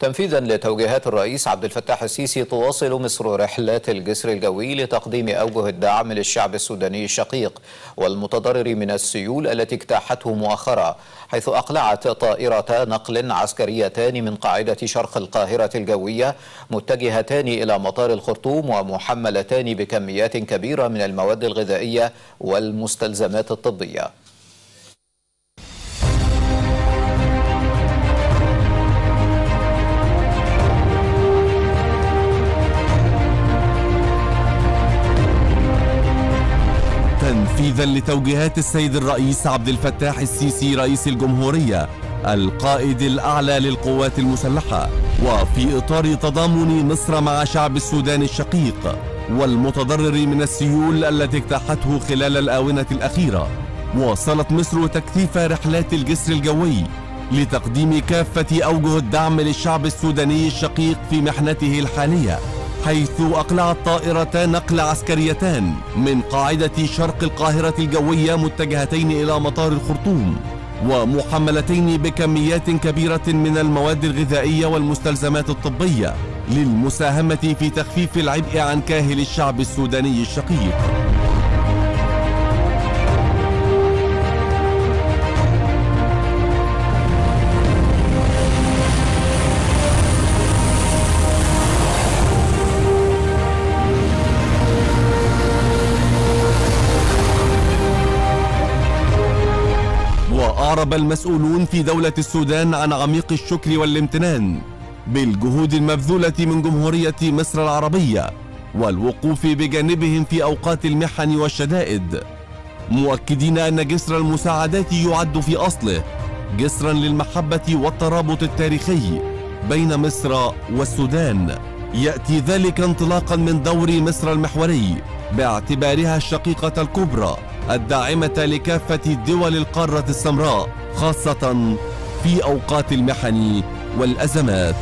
تنفيذا لتوجيهات الرئيس عبد الفتاح السيسي تواصل مصر رحلات الجسر الجوي لتقديم أوجه الدعم للشعب السوداني الشقيق والمتضرر من السيول التي اجتاحته مؤخرا حيث أقلعت طائرة نقل عسكريتان من قاعدة شرق القاهرة الجوية متجهتان إلى مطار الخرطوم ومحملتان بكميات كبيرة من المواد الغذائية والمستلزمات الطبية. تنفيذا لتوجيهات السيد الرئيس عبد الفتاح السيسي رئيس الجمهورية القائد الأعلى للقوات المسلحة وفي إطار تضامن مصر مع شعب السودان الشقيق والمتضرر من السيول التي اجتاحته خلال الآونة الأخيرة. واصلت مصر تكثيف رحلات الجسر الجوي لتقديم كافة أوجه الدعم للشعب السوداني الشقيق في محنته الحالية. حيث أقلعت طائرتان نقل عسكريتان من قاعدة شرق القاهرة الجوية متجهتين إلى مطار الخرطوم ومحملتين بكميات كبيرة من المواد الغذائية والمستلزمات الطبية للمساهمة في تخفيف العبء عن كاهل الشعب السوداني الشقيق. وأعرب المسؤولون في دولة السودان عن عميق الشكر والامتنان بالجهود المبذولة من جمهورية مصر العربية والوقوف بجانبهم في أوقات المحن والشدائد. مؤكدين أن جسر المساعدات يعد في أصله جسرا للمحبة والترابط التاريخي بين مصر والسودان. يأتي ذلك انطلاقا من دور مصر المحوري باعتبارها الشقيقة الكبرى الداعمة لكافة دول القارة السمراء خاصة في أوقات المحن والأزمات.